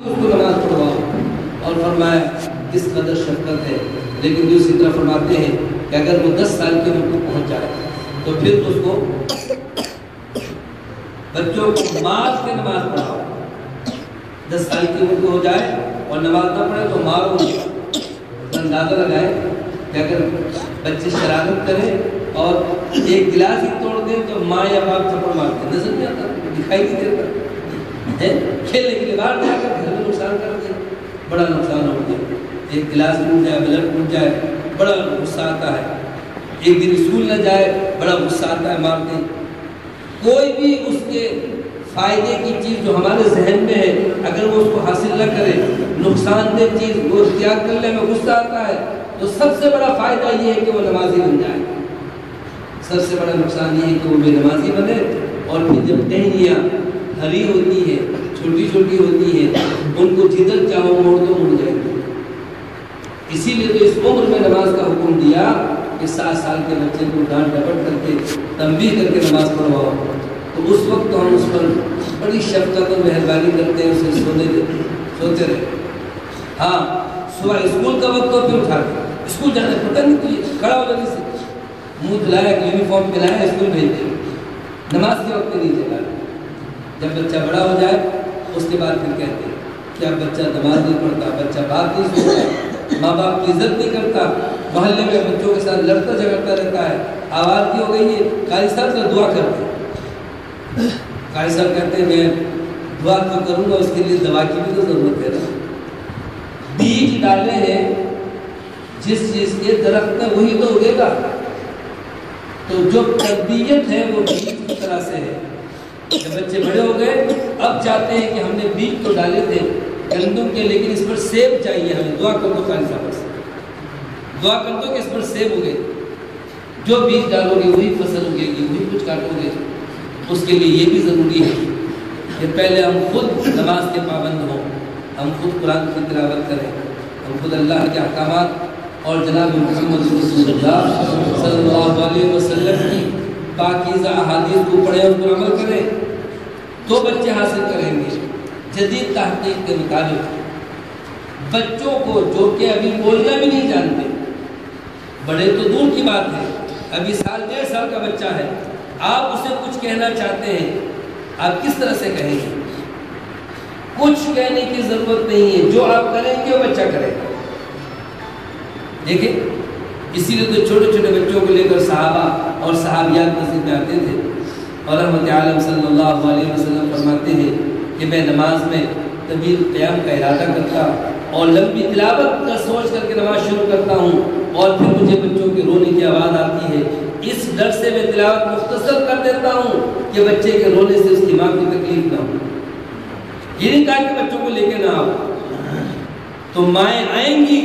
उसको नमाज़ पढ़वाओ। और फरमाया किस कदर शफकत है। लेकिन दूसरी तरफ़ फरमाते हैं कि अगर वो दस साल की उम्र को पहुँच जाए तो फिर उसको बच्चों को मार के नमाज़ पढ़ाओ। दस साल की उम्र को हो जाए और नमाज़ ना पढ़े तो मारो तो अंदाज़ा लगाए कि अगर बच्चे शरारत करें और एक गिलास ही तोड़ दें तो माँ या बाप थप्पड़ मारते नज़र नहीं आता, दिखाई नहीं देता। है। खेलने के लिए बाहर जाकर घर में नुकसान कर दे बड़ा नुकसान हो गया। एक गिलास टूट जाए, ब्लड टूट जाए, बड़ा गुस्सा आता है। एक दिन स्कूल न जाए, बड़ा गुस्सा आता है मार दें कोई भी उसके फ़ायदे की चीज़ जो हमारे जहन में है, अगर वो उसको हासिल न करे, नुकसानदेह चीज़ वो त्याग करने में गुस्सा आता है तो सबसे बड़ा फ़ायदा ये है कि वो नमाजी बन जाए। सबसे बड़ा नुकसान ये है कि वो बेनमाजी बने और फिर जब टहनियाँ हरी होती है छोटी छोटी होती है, उनको जिधर चाहो मोड़ दो, मुड़ जाएँगे इसीलिए तो इस उम्र में नमाज़ का हुक्म दिया कि सात साल के बच्चे को डांट डपट करके, तंबी करके नमाज़ पढ़वाओ। तो उस वक्त तो हम उस पर बड़ी शफकत और मेहरबानी करते हैं, उसे सोने देते सोते रहे। हाँ सुबह स्कूल का वक्त हो फिर उठाते स्कूल जाने पता नहीं तुझे खड़ा हो जल्दी से मुँह धुलाया यूनिफॉर्म पहनाया स्कूल भेज दे नमाज़ के वक्त नहीं चला जब बच्चा बड़ा हो जाए, उसके बाद फिर कहते हैं कि अब बच्चा नमाज़ नहीं पढ़ता? बच्चा बात नहीं सुनता माँ बाप की इज़्ज़त नहीं करता? मोहल्ले में बच्चों के साथ लड़ता झगड़ता रहता है। आवाज़ की हो गई है कारी साहब से दुआ करते कारी साहब कहते हैं, मैं दुआ तो करूँगा, उसके लिए दवा की भी तो ज़रूरत है ना? बीज डाले हैं, जिस चीज़ के दरख्त में वही तो उगेगा। तो जो तरबियत है, वो बीज की तरह से है। जब बच्चे बड़े हो गए, अब चाहते हैं कि हमने बीज तो डाले थे गंदम के, लेकिन इस पर सेब चाहिए हमें। दुआ कर दो खाली साहब से दुआ कर दो कि इस पर सेब उगे। जो बीज डालोगे, वही फ़सल उगेगी, वही कुछ काटोगे, उसके लिए ये भी ज़रूरी है कि पहले हम खुद नमाज़ के पाबंद हों। हम खुद कुरान की तिलावत करें। हम खुद अल्लाह के अहकाम और जनाब मोहम्मद सल्लल्लाहु अलैहि वसल्लम की पाकिज़ा अहादीस को पढ़ें और पर अमल करें तो बच्चे हासिल करेंगे। जदीद तहकीक के मुताबिक। बच्चों को जो कि अभी बोलना भी नहीं जानते, बड़े तो दूर की बात है, अभी साल, डेढ़ साल का बच्चा है, आप उसे कुछ कहना चाहते हैं, आप किस तरह से कहेंगे? कुछ कहने की ज़रूरत नहीं है, जो आप करेंगे वो बच्चा करेगा। देखिए इसीलिए तो छोटे छोटे बच्चों को लेकर सहाबा और सहाबियात मस्जिद में आते थे। और रहमत आलम सल्लल्लाहु अलैहि वसल्लम फरमाते हैं कि मैं नमाज़ में तबीर क़याम का इरादा करता और लंबी तिलावत का सोच करके नमाज़ शुरू करता हूँ और फिर मुझे बच्चों के रोने की आवाज़ आती है। इस डर से मैं तिलावत मुख्तसर कर देता हूँ कि बच्चे के रोने से उसकी माँ की तकलीफ़ ना हो। ये नहीं कहा कि बच्चों को लेके ना आओ। तो माएँ आएँगी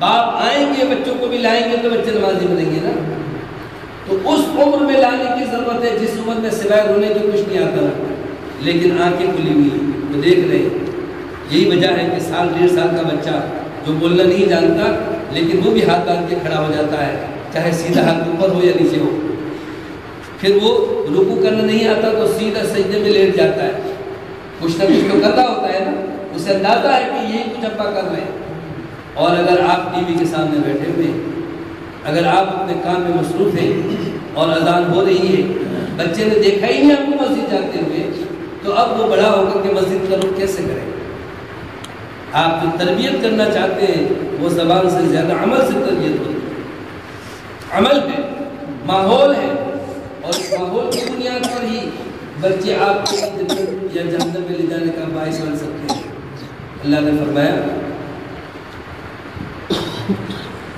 बाप आएँगे, बच्चों को भी लाएँगे तो बच्चे नमाजी बनेंगे ना? तो उस उम्र में लाने की ज़रूरत है, जिस उम्र में सिवाय रोने की कुछ नहीं आता लेकिन आँखें खुली हुई वो देख रहे यही वजह है कि साल, डेढ़ साल का बच्चा जो बोलना नहीं जानता, लेकिन वो भी हाथ बाँध के खड़ा हो जाता है, चाहे सीधा हाथ ऊपर हो या नीचे हो। फिर वो रुकू करना नहीं आता तो सीधा सजदे में लेट जाता है। कुछ ना कुछ तो करना होता है ना। उसे अंदाज़ा है कि यही कुछ अप्पा कर रहे हैं। और अगर आप टीवी के सामने बैठे हुए अगर आप अपने काम में मसरूफ हैं और अजान हो रही है, बच्चे ने देखा ही नहीं आपको मस्जिद जाते हुए तो अब वो बड़ा होकर के मस्जिद का रुख कैसे करें? आप जो तरबियत करना चाहते हैं, वो जबान से ज़्यादा अमल से तरबियत होती है। अमल है, माहौल है, और माहौल की बुनियाद पर ही बच्चे आपको या जहन्नम में ले जाने का बायस बन सकते हैं। अल्लाह ने फरमाया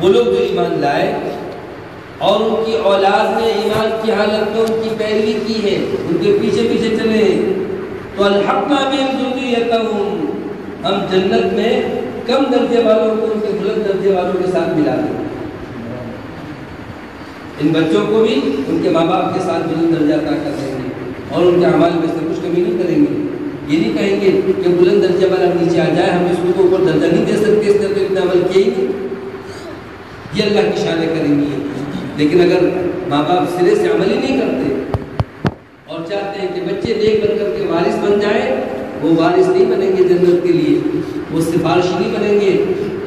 वो लोग जो ईमान लाए और उनकी औलाद ने ईमान की हालत में उनकी पैरवी की है उनके पीछे पीछे चले तो अलहकना भी हम जन्नत में कम दर्जे वालों को उनके बुलंद दर्जे वालों के साथ मिला दें। इन बच्चों को भी उनके माँ बाप के साथ बुलंद दर्जा अदा कर देंगे और उनके अमाल में से कुछ कमी नहीं करेंगे। ये नहीं कहेंगे कि बुलंद दर्जे वाला नीचे आ जाए, हम इसको तो ऊपर दर्जा नहीं दे सकते, इसने तो इतना अमल किया ही नहीं। ये अल्लाह की शान करेंगी लेकिन अगर माँ बाप सिरे से अमल ही नहीं करते और चाहते हैं कि बच्चे देख बन करके वारिस बन जाए वो वारिस नहीं बनेंगे जन्नत के लिए, वो सिफारिश नहीं बनेंगे,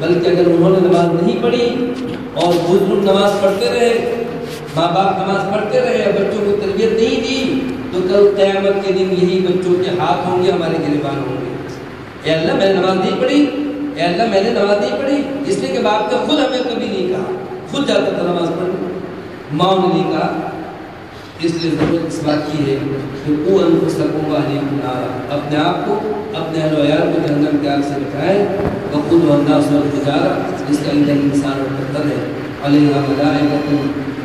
बल्कि अगर उन्होंने नमाज़ नहीं पढ़ी और बुज़ुर्ग नमाज़ पढ़ते रहे माँ बाप नमाज़ पढ़ते रहे बच्चों को तरबियत नहीं दी तो कल क़्यामत के दिन यही बच्चों के हाथ होंगे, हमारे गिरबान होंगे। अल्लाह, मैंने नमाज़ नहीं पढ़ी। अल्लाह, मैंने नमाज़ नहीं पढ़ी। इसलिए कि बाप का खुद हमें कभी नहीं कहा। खुद जाता था नमाज़ पढ़ने माँ ने नहीं कहा। इसलिए ज़रूरत इस बात की है कि वो सकूँगा अपने आप को, अपने अहल को जहनम के आग से बचाएँ व खुद वंदा उसमें गुजारा जिसका ईंधन इंसान और पत्थर है। अलैहि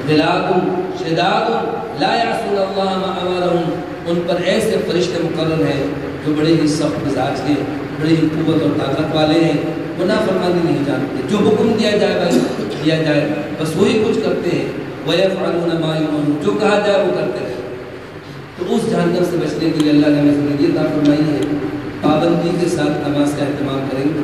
दिलातुम शिदातुम ला यासुल्लाह मा अमरहुम। उन पर ऐसे फरिश्ते मुकर्रर हैं जो बड़े ही सख्त मिजाज के, बड़े ही कुवत और ताकत वाले हैं। वो ना फरमानी नहीं जानते। जो हुक्म दिया जाए बस दिया जाए। बस वही कुछ करते हैं। वह आलून जो कहा जाए वो करते रहे। तो उस जानवर से बचने के लिए अल्लाह ने ये ताफरमाई है। पाबंदी के साथ नमाज़ का अहतमाम करेंगे।